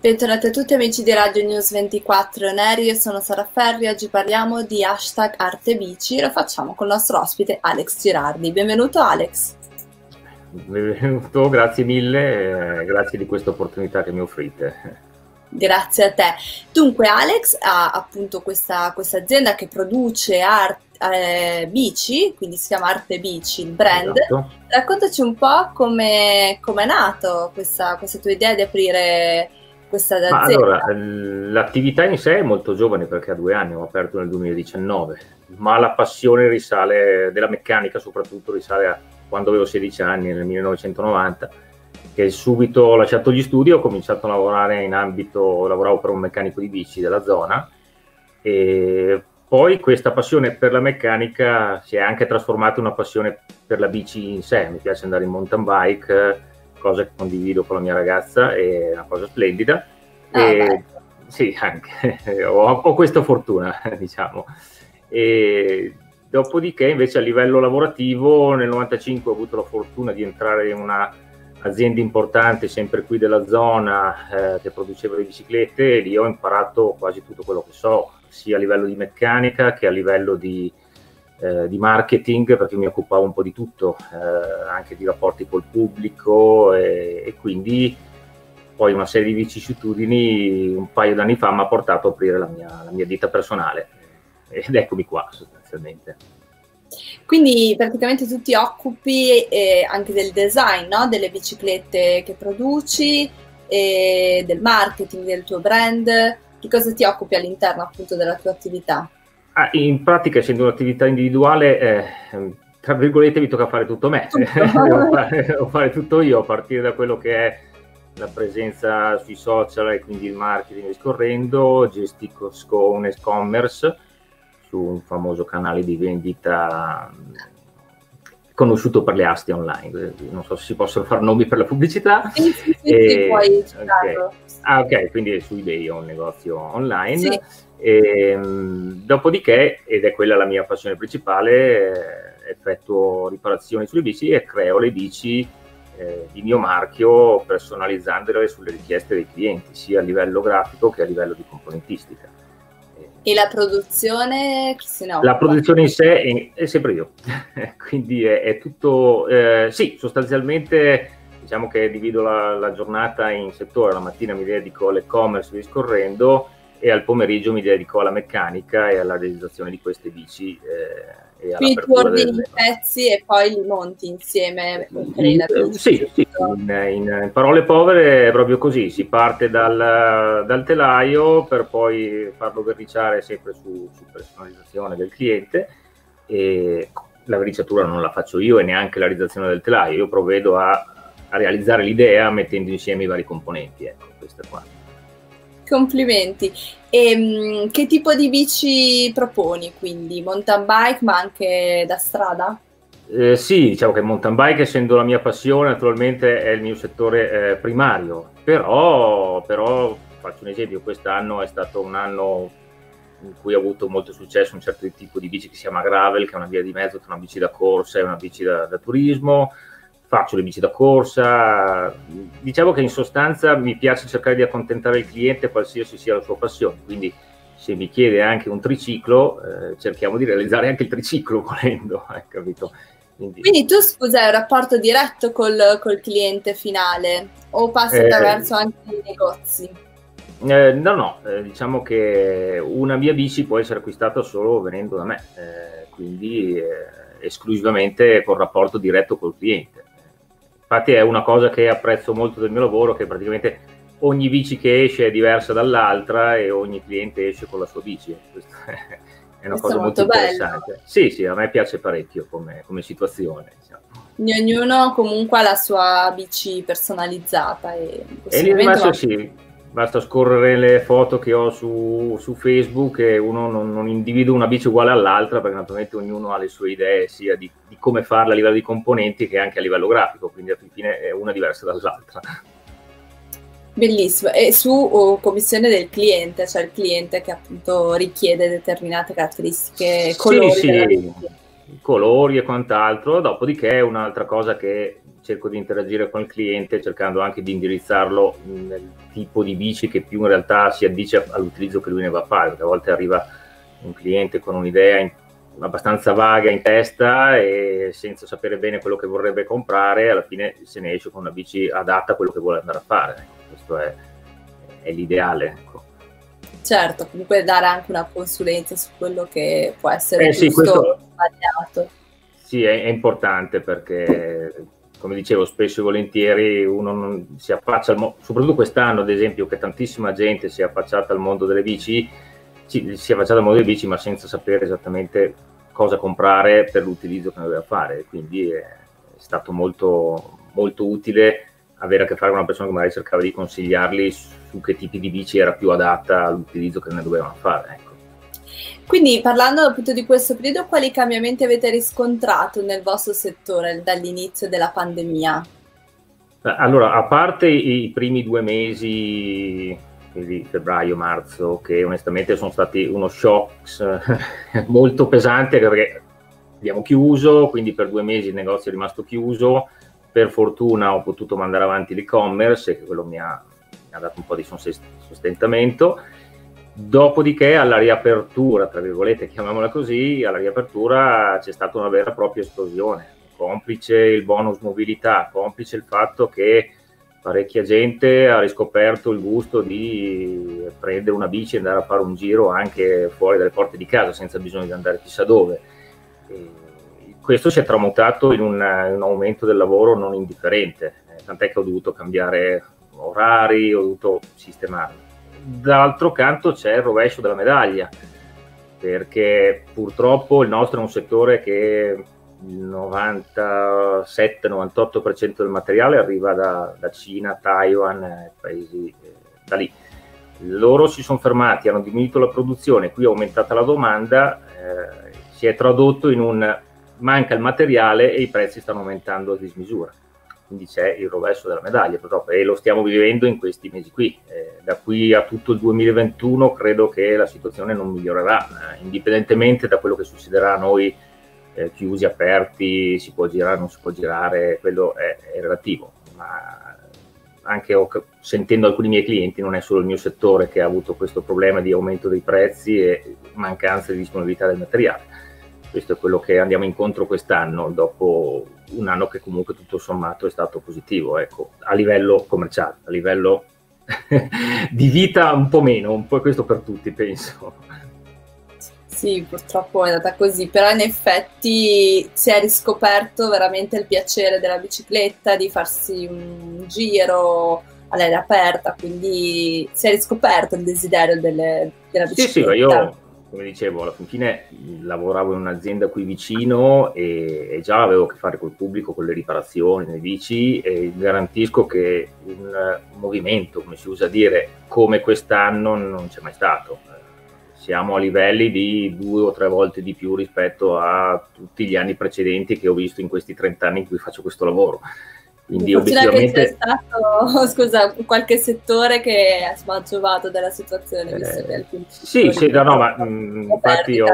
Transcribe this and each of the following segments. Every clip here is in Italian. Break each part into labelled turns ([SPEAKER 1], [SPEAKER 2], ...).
[SPEAKER 1] Bentornati a tutti amici di Radio News 24 Neri, io sono Sara Ferri, oggi parliamo di hashtag Arte Bici e lo facciamo con il nostro ospite Alex Girardi. Benvenuto Alex.
[SPEAKER 2] Benvenuto, grazie mille, eh, grazie di questa opportunità che mi offrite.
[SPEAKER 1] Grazie a te. Dunque Alex ha appunto questa, questa azienda che produce arte eh, bici, quindi si chiama Arte Bici, il brand. Esatto. Raccontaci un po' come è nato questa, questa tua idea di aprire questa azienda?
[SPEAKER 2] allora, l'attività in sé è molto giovane perché ha due anni, ho aperto nel 2019, ma la passione risale, della meccanica soprattutto, risale a quando avevo 16 anni, nel 1990, che subito ho lasciato gli studi, ho cominciato a lavorare in ambito, lavoravo per un meccanico di bici della zona e poi questa passione per la meccanica si è anche trasformata in una passione per la bici in sé, mi piace andare in mountain bike, cosa che condivido con la mia ragazza, è una cosa splendida. Ah, e, sì, anche, ho, ho, questa fortuna, diciamo. E, dopodiché, invece, a livello lavorativo, nel 95 ho avuto la fortuna di entrare in una azienda importante, sempre qui della zona, eh, che produceva le biciclette, e lì ho imparato quasi tutto quello che so, sia a livello di meccanica che a livello di eh, di marketing perché mi occupavo un po' di tutto, eh, anche di rapporti col pubblico e, e, quindi poi una serie di vicissitudini un paio d'anni fa mi ha portato a aprire la mia, la mia ditta personale ed eccomi qua sostanzialmente.
[SPEAKER 1] Quindi praticamente tu ti occupi eh, anche del design no? delle biciclette che produci, del marketing del tuo brand. Di cosa ti occupi all'interno appunto della tua attività?
[SPEAKER 2] Ah, in pratica, essendo un'attività individuale, eh, tra virgolette, mi tocca fare tutto me. devo, fare, devo, fare, tutto io, a partire da quello che è la presenza sui social e quindi il marketing discorrendo, gestisco un e-commerce su un famoso canale di vendita conosciuto per le aste online. Non so se si possono fare nomi per la pubblicità.
[SPEAKER 1] Sì, sì, sì, e, okay.
[SPEAKER 2] Ah, ok, quindi su eBay ho un negozio online. Sì e, ehm, dopodiché, ed è quella la mia passione principale, eh, effettuo riparazioni sulle bici e creo le bici eh, di mio marchio personalizzandole sulle richieste dei clienti, sia a livello grafico che a livello di componentistica.
[SPEAKER 1] E la produzione
[SPEAKER 2] La produzione in sé è, è sempre io, quindi è, è tutto, eh, sì, sostanzialmente diciamo che divido la, la, giornata in settore, la mattina mi dedico all'e-commerce discorrendo, e al pomeriggio mi dedico alla meccanica e alla realizzazione di queste bici. Eh,
[SPEAKER 1] e Quindi tu ordini i pezzi e poi li monti insieme?
[SPEAKER 2] In, sì, sì in, in, in, parole povere è proprio così, si parte dal, dal telaio per poi farlo verniciare sempre su, su personalizzazione del cliente e la verniciatura non la faccio io e neanche la realizzazione del telaio, io provvedo a, a realizzare l'idea mettendo insieme i vari componenti, ecco, questa qua.
[SPEAKER 1] Complimenti. E, um, che tipo di bici proponi quindi? Mountain bike ma anche da strada?
[SPEAKER 2] Eh, sì, diciamo che mountain bike essendo la mia passione naturalmente è il mio settore eh, primario, però, però faccio un esempio, quest'anno è stato un anno in cui ho avuto molto successo un certo tipo di bici che si chiama gravel, che è una via di mezzo tra una bici da corsa e una bici da, da turismo, faccio le bici da corsa, diciamo che in sostanza mi piace cercare di accontentare il cliente qualsiasi sia la sua passione, quindi se mi chiede anche un triciclo, eh, cerchiamo di realizzare anche il triciclo volendo, hai capito?
[SPEAKER 1] Quindi, Quindi tu scusa, hai un rapporto diretto col, col cliente finale o passi eh, attraverso anche i negozi?
[SPEAKER 2] Eh, no, no, eh, diciamo che una mia bici può essere acquistata solo venendo da me, eh, quindi eh, esclusivamente con rapporto diretto col cliente. Infatti è una cosa che apprezzo molto del mio lavoro, che praticamente ogni bici che esce è diversa dall'altra e ogni cliente esce con la sua bici. Questo è una Questo cosa molto, molto interessante. Sì, sì, a me piace parecchio come, come situazione. Diciamo.
[SPEAKER 1] Ognuno comunque ha la sua bici personalizzata. E,
[SPEAKER 2] e in rimasto sì, basta scorrere le foto che ho su, su Facebook e uno non, non, individua una bici uguale all'altra perché naturalmente ognuno ha le sue idee sia di, di, come farla a livello di componenti che anche a livello grafico, quindi alla fine è una diversa dall'altra.
[SPEAKER 1] Bellissimo, e su oh, commissione del cliente, cioè il cliente che appunto richiede determinate caratteristiche, colori.
[SPEAKER 2] Sì, sì. colori e quant'altro, dopodiché un'altra cosa che cerco di interagire con il cliente cercando anche di indirizzarlo nel tipo di bici che più in realtà si addice all'utilizzo che lui ne va a fare, a volte arriva un cliente con un'idea in, abbastanza vaga in testa e senza sapere bene quello che vorrebbe comprare, alla fine se ne esce con una bici adatta a quello che vuole andare a fare. Questo è, è l'ideale. Ecco.
[SPEAKER 1] Certo, comunque dare anche una consulenza su quello che può essere eh, sì, questo, sbagliato.
[SPEAKER 2] Sì, è, è importante perché come dicevo, spesso e volentieri uno non si affaccia al mondo, soprattutto quest'anno, ad esempio, che tantissima gente si è affacciata al mondo delle bici, si, si è affacciata al mondo delle bici, ma senza sapere esattamente cosa comprare per l'utilizzo che doveva fare. Quindi è stato molto, molto utile avere a che fare con una persona che magari cercava di consigliarli su che tipi di bici era più adatta all'utilizzo che ne dovevano fare. Ecco.
[SPEAKER 1] Quindi parlando appunto di questo periodo, quali cambiamenti avete riscontrato nel vostro settore dall'inizio della pandemia?
[SPEAKER 2] Allora, a parte i primi due mesi, quindi febbraio-marzo, che onestamente sono stati uno shock molto pesante perché abbiamo chiuso, quindi per due mesi il negozio è rimasto chiuso. Per fortuna ho potuto mandare avanti l'e-commerce, che quello mi ha, mi ha dato un po' di sostentamento Dopodiché alla riapertura, tra virgolette, chiamiamola così, alla riapertura c'è stata una vera e propria esplosione, complice il bonus mobilità, complice il fatto che parecchia gente ha riscoperto il gusto di prendere una bici e andare a fare un giro anche fuori dalle porte di casa senza bisogno di andare chissà dove. E questo si è tramutato in un, un, aumento del lavoro non indifferente, eh, tant'è che ho dovuto cambiare orari, ho dovuto sistemarlo D'altro canto c'è il rovescio della medaglia, perché purtroppo il nostro è un settore che il 97-98% del materiale arriva da, da Cina, Taiwan, paesi eh, da lì. Loro si sono fermati, hanno diminuito la produzione, qui è aumentata la domanda, eh, si è tradotto in un manca il materiale e i prezzi stanno aumentando a dismisura quindi c'è il rovescio della medaglia purtroppo e lo stiamo vivendo in questi mesi qui. Eh, da qui a tutto il 2021 credo che la situazione non migliorerà, eh, indipendentemente da quello che succederà a noi eh, chiusi, aperti, si può girare, non si può girare, quello è, è relativo. Ma anche ho, sentendo alcuni miei clienti non è solo il mio settore che ha avuto questo problema di aumento dei prezzi e mancanza di disponibilità del materiale questo è quello che andiamo incontro quest'anno, dopo un anno che comunque tutto sommato è stato positivo, ecco, a livello commerciale, a livello di vita un po' meno, un po' questo per tutti, penso.
[SPEAKER 1] Sì, purtroppo è andata così, però in effetti si è riscoperto veramente il piacere della bicicletta, di farsi un giro all'aria aperta, quindi si è riscoperto il desiderio delle, della bicicletta.
[SPEAKER 2] Sì, sì, io come dicevo, alla fine lavoravo in un'azienda qui vicino e, e, già avevo a che fare col pubblico, con le riparazioni, nei bici e garantisco che un movimento, come si usa dire, come quest'anno non c'è mai stato. Siamo a livelli di due o tre volte di più rispetto a tutti gli anni precedenti che ho visto in questi 30 anni in cui faccio questo lavoro.
[SPEAKER 1] Quindi obiettivamente... c'è stato, scusa, qualche settore che ha giovato della situazione,
[SPEAKER 2] alcuni... Sì, sì, no, no, ma mh, mm, infatti ho,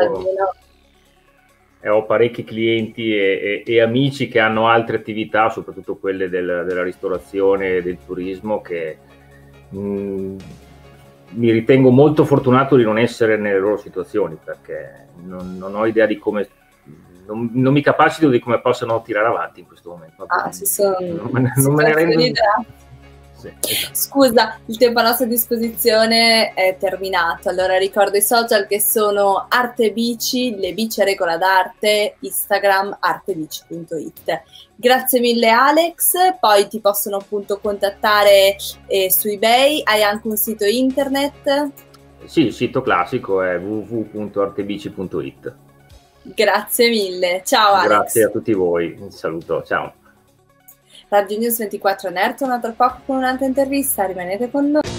[SPEAKER 2] eh, ho, parecchi clienti e, e, e, amici che hanno altre attività, soprattutto quelle del, della ristorazione e del turismo, che mh, mm, mi ritengo molto fortunato di non essere nelle loro situazioni, perché non, non ho idea di come non, non, mi capacito di come possano tirare avanti in questo momento.
[SPEAKER 1] Ah, si sono, non, me, non me ne rendo sì, esatto. Scusa, il tempo a nostra disposizione è terminato. Allora ricordo i social che sono Arte Bici, le bici a regola d'arte, Instagram artebici.it. Grazie mille Alex, poi ti possono appunto contattare eh, su eBay, hai anche un sito internet?
[SPEAKER 2] Sì, il sito classico è www.artebici.it.
[SPEAKER 1] Grazie mille, ciao Alex.
[SPEAKER 2] Grazie a tutti voi, un saluto, ciao.
[SPEAKER 1] Radio News 24 Nerd torna tra poco con un'altra intervista, rimanete con noi.